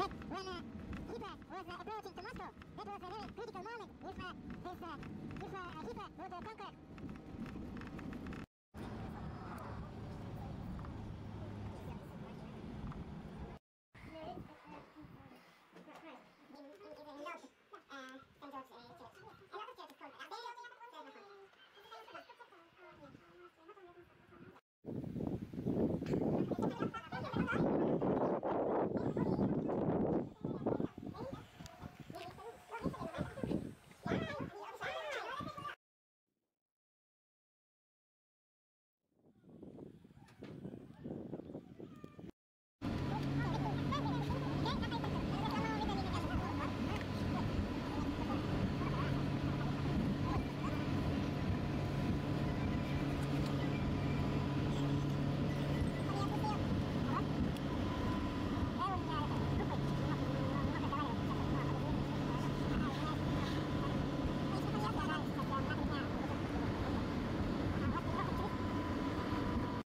But when uh, Hitler was uh, approaching to Moscow, that was a very critical moment if, uh, if, uh, if uh, Hitler would uh, conquer